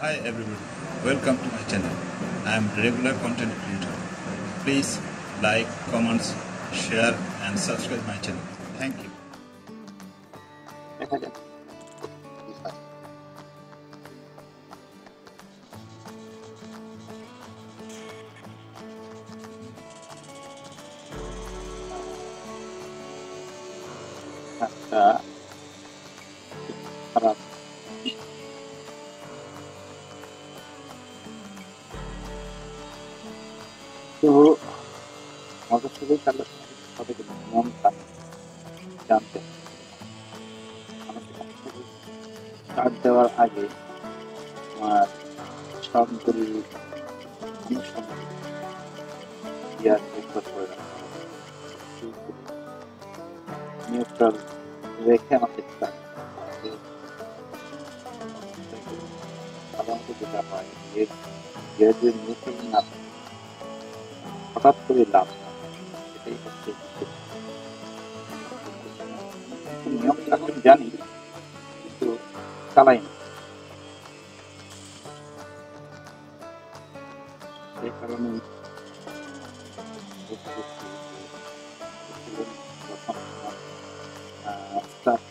Hi everybody, welcome to my channel. I am regular content creator. Please like, comments, share and subscribe my channel. Thank you. তো আমাদের সাথে তাহলে হবে কি মনটা জানতে হবে। দেওয়ার আগে আমার সবগুলি অনুসন্ধান ইয়ার নির্ভর করে রাখতে রেখে আমাকে সাধারণত যেটা হয় যে নিউট্রাল না থাকে, হঠাৎ করে লাভ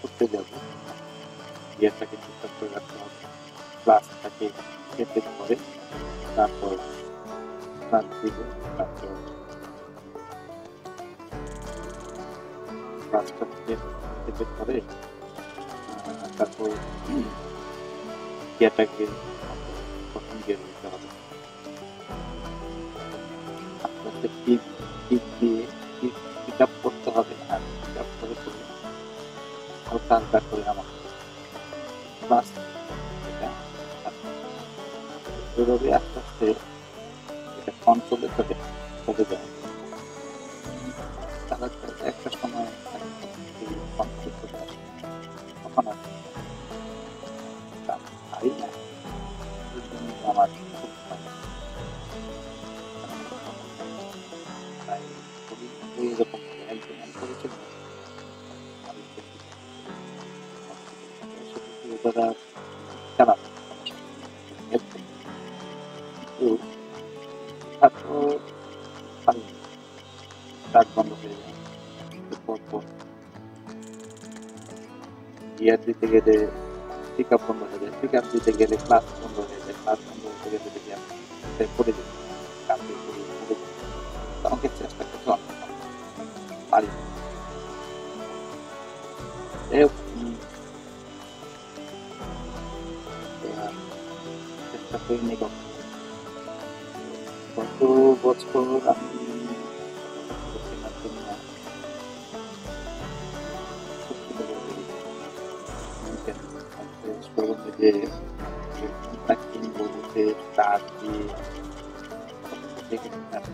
করতে যাব। ইয়েটাকে ঠিকঠাক করে রাখতে হবে। ক্লাসটাকে কেটে করে তারপর তারপর গিয়ারটাকে দিতে হবে আস্তে টিপ টিপ দিয়ে পিক আপ করতে হবে আর পিক আপ করে করে হালকা করে আমাকে প্লাস এটা আস্তে আস্তে গিয়ার দিতে গেলে পিক আপ বন্ধ হয়ে যায় পিক আপ দিতে গেলে ক্লাস বন্ধ হয়ে যায় ক্লাস বন্ধ হতে গেলে দেখি আমি পড়ে যাই কাপড়ে পড়ে পড়ে যাই তো আমাকে চেষ্টা করতে অনেক পারি না। যাই হোক, উম, এবার চেষ্টা করি নি কখনো। গত বছর আমি শোরুমে যে ফোনটা কিনবো সে তার দিয়ে দেখে নিতে হবে।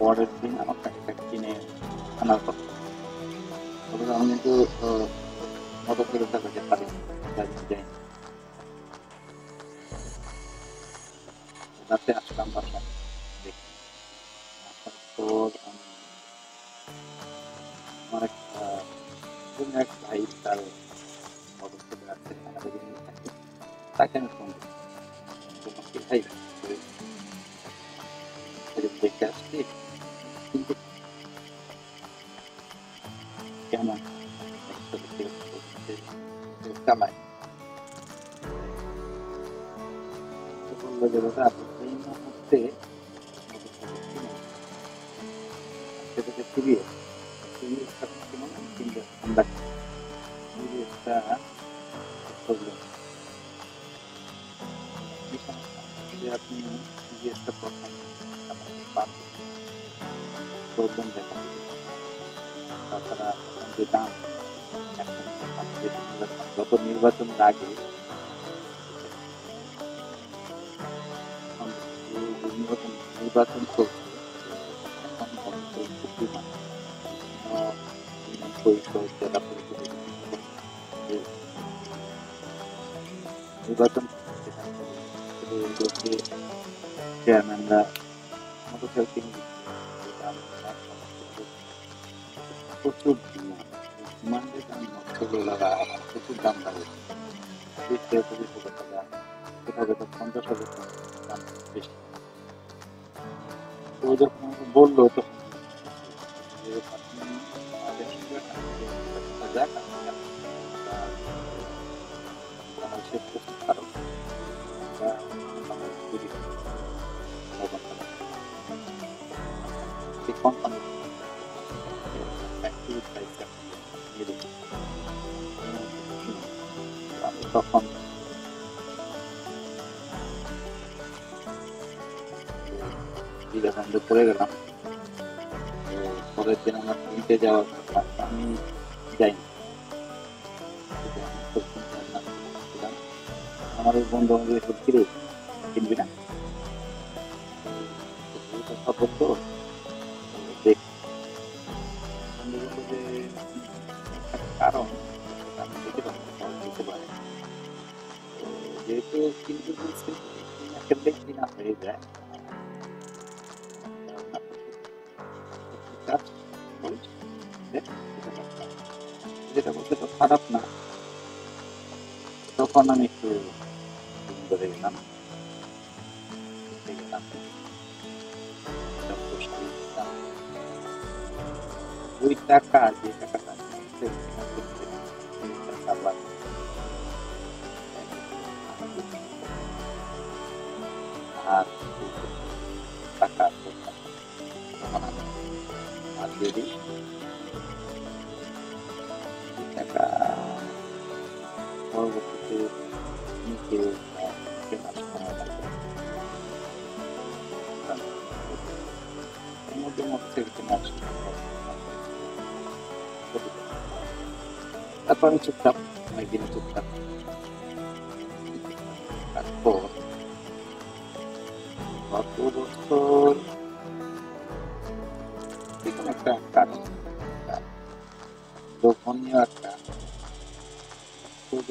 পরের দিন আমার একটা কিনে আনার কথা অথচ আমি কিন্তু মতো করে থাকতে পারি যাই যাই রাতে আসলাম বাসায় দেখি আসার পর আমি আমার Aí tá o modo quebrado separado a mim. Tá aqui no fundo. Vou aqui, Aí, foi. Ele foi que aqui. Que é assim. uma. Vou ficar mais. Eu vou fazer outra coisa. Eu ver vou ter. Eu vou fazer aqui não. Eu vou ter que vir. Eu vou ficar aqui. Eu vou. Problem দেখা দিবে তাছাড়া এখন যে দাম এখন আমাদের নির্বাচন গত নির্বাচনের আগে এখন যে নির্বাচন নির্বাচন চলছে এখন অবশ্যই বুদ্ধিমান বিভিন্ন পরিষদ জেলা পরিষদ নির্বাচন সেখানে এগুলোকে চেয়ারম্যানরা মোটরসাইকেল প্রচুর ডিমান্ড ডিমান্ডের দাম নষ্ট করে লাগা প্রচুর দাম লাগে বিশ থেকে পঁচিশ হাজার টাকা কোথাও কোথাও পঞ্চাশ হাজার টাকা দাম বেশি তো ও যখন আমাকে বললো তখন যে আপনি আমাদের Alfred Harrow, era un famoso crítico como controlador. Se contan que ওই বন্ধু আমাকে সত্যি রে কিনবি না। যেহেতু কিন্তু যেটা তো খারাপ না। তখন আমি একটু ধরে গেলাম। ওই টাকা যে টাকাটা আর টাকা আর যদি itu muncul mungkin harus kemudian itu apa yang cukup lagi yang sedap aku aku dokter itu negara kan dokumennya কারণ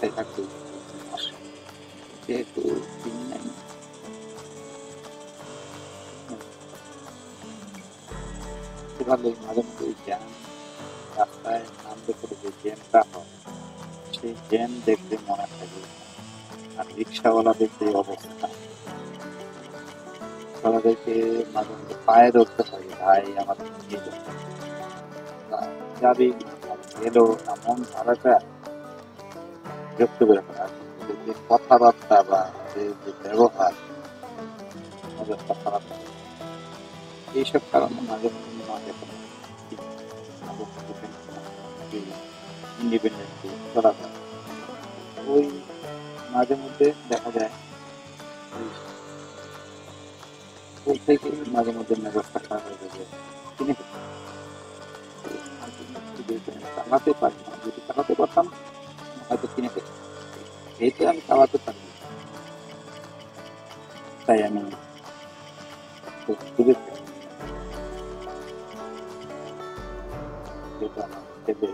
বাসায় থাকতে তিন। যেহেতু দিন নাই। দেখতে মনে থাকে আর মাঝে পায়ে ধরতে হয়, ভাই, আমাদের এমন ধারাটা। যে কথাবার্তা বা যে ব্যবহার এইসব কারণে মাঝে মধ্যে ইন্ডিপেন্ডেন্টলি চলা যায় ওই মাঝে মধ্যে দেখা যায় ওই- থেকে মাঝে মধ্যে ব্যবস্থা খারাপ হয়ে যাবে চালাতে পারি না যদি চালাতে পারতাম 私ベトナム側とかにダイヤモンドを作るってベトナムでベ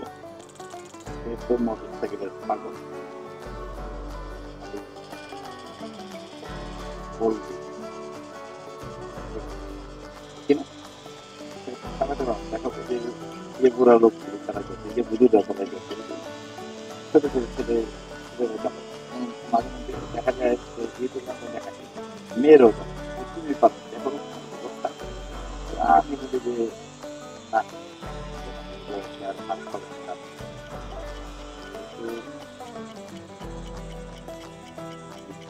トナムも言ったけど卵ボール Karena kalau mereka berpikir, dia kurang lebih karena jadi dia butuh dasar aja. primero, mi partida con Ah, mi de ah,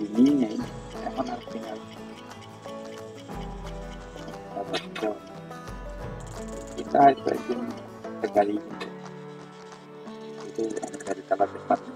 Ini emang artinya kita sebagian sekali itu yang dari salah tempat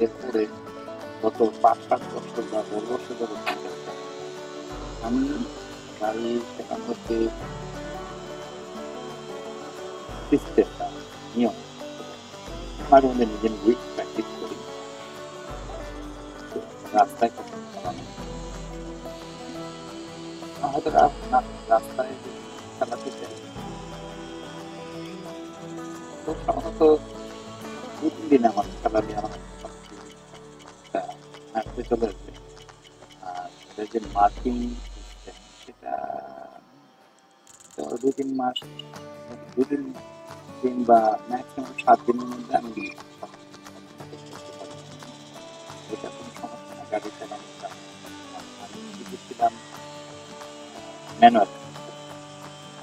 এরপরে গত পাঁচ সাত বছর বা ধরে আমি গাড়ি যে সিস্টেমটা নিয়ম মাঝে মধ্যে নিজে নিজেই প্র্যাকটিস করি রাস্তায় কখন চালানো হয়তো রাস্তায় চালাতে চাই তো সাধারণত দু তিন দিন আমার চালালে আমার আসতে চলে আসবে আর যে মার্কিং সেটা দু তিন মাস দু তিন দিন বা ম্যাক্সিমাম সাত দিনের মধ্যে আমি। এটা কোনো সমস্যা না গাড়ি চালানো আমি শিখেছিলাম ম্যানুয়াল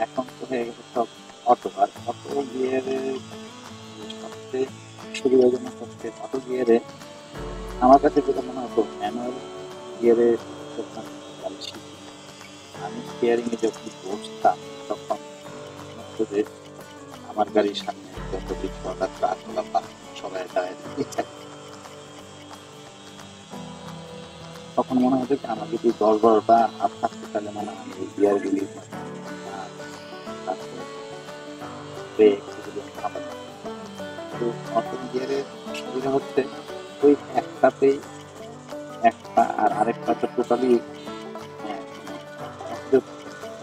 এখন তো হয়ে গেছে সব অটো আর সুবিধাজনক আমার কাছে যেটা মনে হতো ম্যানুয়াল শিখি আমি যখন বসতাম, তখন যে আমার গাড়ির সামনে যত বাস সবাই। তখন মনে হতো কি আমার যদি দশ বারোটা হাত থাকতে, তাহলে মনে হয় এই গিয়ারগুলি ব্রেক এগুলো সামলাতে পারতাম। তো অটো গিয়ারের সুবিধা হচ্ছে ওই একটাতেই একটা আর আরেকটা তো টোটালি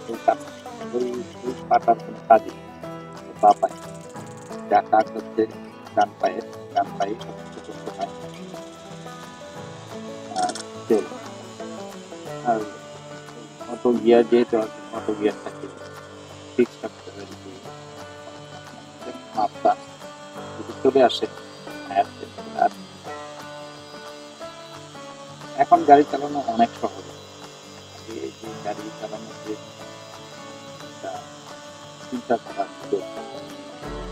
ওই কাজ ওই ওই পাটার কোনো কাজই নেই। বা পায়ে যা কাজ হচ্ছে ডান পায়ে ডান পায়ে সবকিছু করতে হয় আর তেল আর অটো গিয়ার যেহেতু আছে অটো গিয়ার থাকে ফিক্স থাকতে হবে যদি মাপটা যদি চলে আসে। আয়ত্তে এখন গাড়ি চালানো অনেক সহজ। যে গাড়ি চালানোর যে চিন্তাধারা ছিল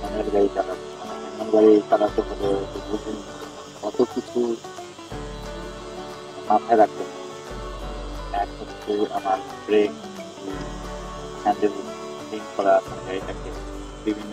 ম্যানুয়াল গাড়ি চালানো ম্যানুয়াল গাড়ি চালাতে হলে বুঝুন কত কিছু মাথায় রাখতে এক হচ্ছে আমার ব্রেক হ্যান্ডেল করা, গাড়িটাকে বিভিন্ন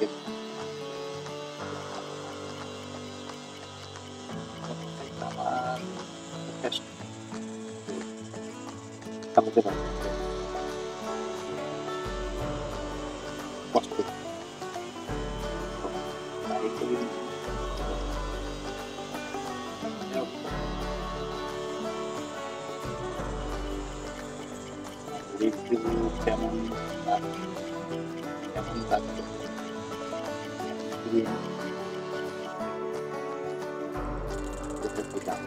gitu. Kita mungkin capital.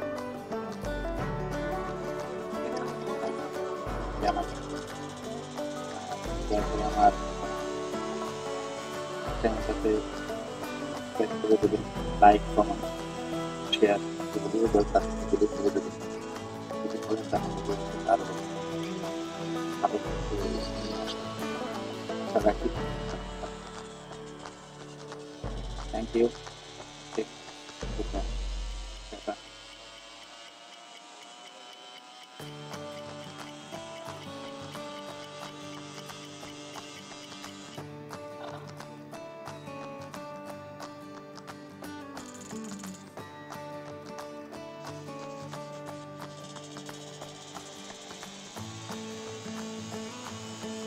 Tempo de amar. Pensa que pensa que tudo bem. Like, comment, share, tudo bem, gostar, tudo bem, tudo bem. Tudo bem, gostar, tudo bem, gostar, tudo bem. Sabe que tudo bem. Sabe que tudo bem. Thank you.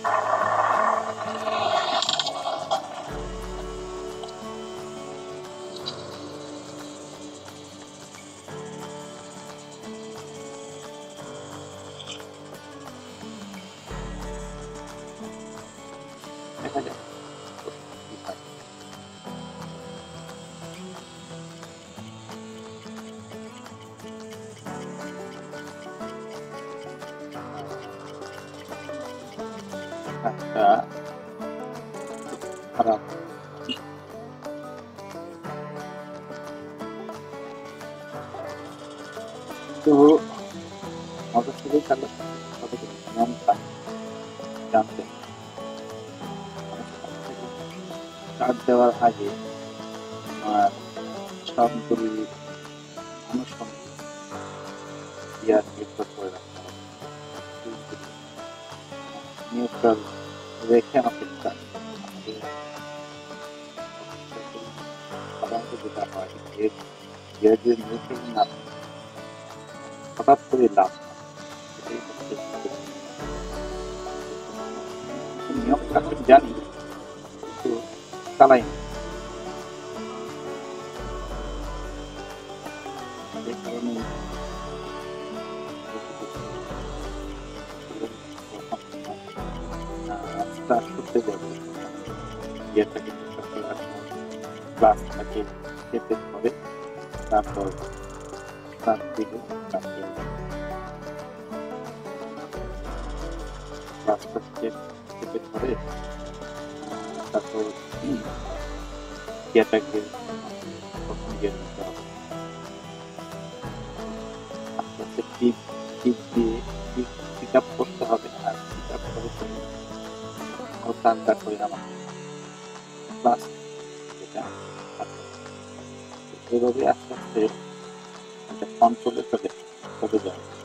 you Thank you. Card দেওয়ার আগে আমার সবগুলি neutral রেখে আমাকে যে হঠাৎ করে লাভ জানি। tá lá ainda. Tá sucedendo. E essa aqui é a clássica aqui, que tem que ver. Tá por. Tá tudo. Tá tudo. Clássica aqui, que tem que ver. ধরে তারপর ইয়েটাকে প্রথম গিয়ে নিতে হবে আস্তে আস্তে টিপ টিপ দিয়ে পিক আপ করতে হবে আর পিক আপ করে হালকা হালকা করে আমাকে ক্লাস যেটা এভাবে আস্তে আস্তে একটা কন্ট্রোলে চলে চলে যায়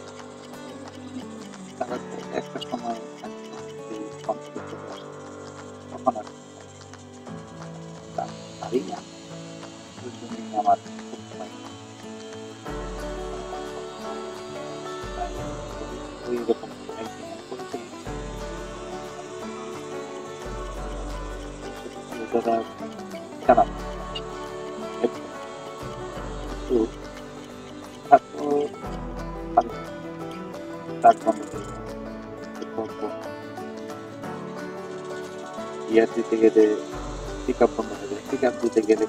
saudara kanan satu satu satu kelompok tiga di TGD tiga pemain tiga di TGD